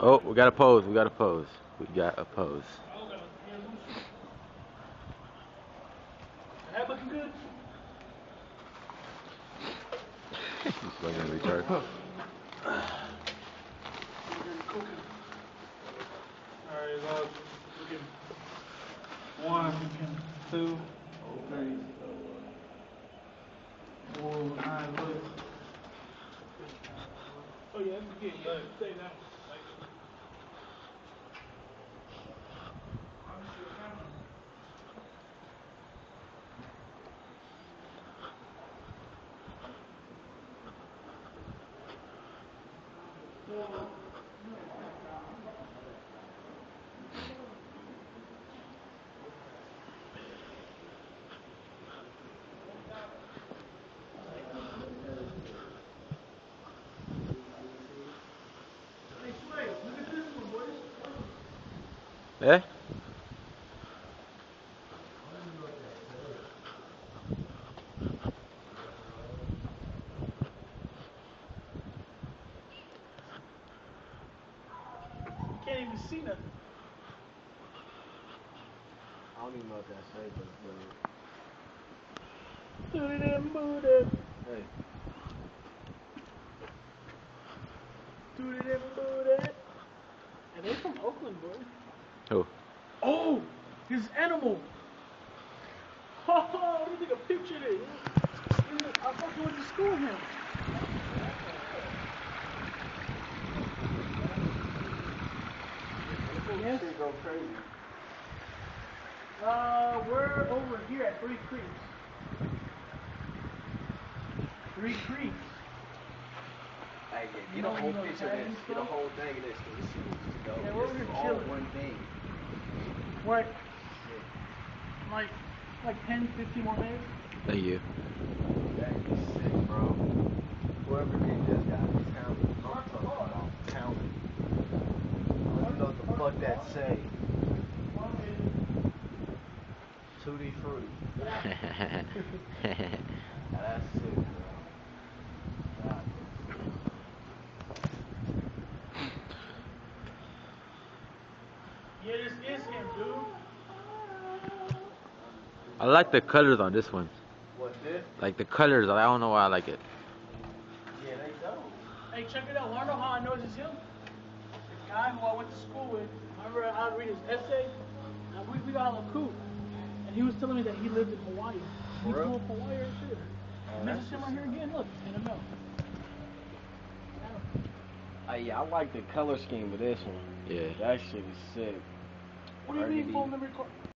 Oh, we got a pose. We got a pose. We got a pose. That looking good? He's fucking retarded. Alright, love. Looking. One, two, three. Oh yeah, that's good. Yeah, say that. Like, Hey, Sway, look at this one, boys. Eh? Can't even see nothing. I don't even know what that say, but it's Booty them booty. Hey. Booty them booty. And they from Oakland, boy. Who? Oh, his animal. Oh, let me take a picture of it. I fucking went to school with him. Yes. Go crazy. Uh, we're over here at Three Creeks. Three Creeks. Hey, yeah, get know- a whole you know picture of this. Get a whole thing of this. Cause this shit is just dope. Yeah, we're this over is here all chilling. one thing. What? Like, like 10, 15 more minutes? Thank you. That is sick, bro. Whoever did this got talent. I'm talking about talent. I don't know what the fuck that say. Tutti frutti. Now that's sick, bro. God. Yeah, this is him, dude. I like the colors on this one. What this? Like the colors. I don't know why I like it. Yeah, they dope. Hey, check it out. Wanna know how I know it's him? The guy who I went to school with. Remember how I read his essay? And we, we got on a coup. And he was telling me that he lived in Hawaii. He For real? flew up Hawaii or shit. Oh, Message that's him right here again. Look, NFL. Uh, yeah, I like the color scheme of this one. Yeah. That shit is sick. What do you mean phone number? record?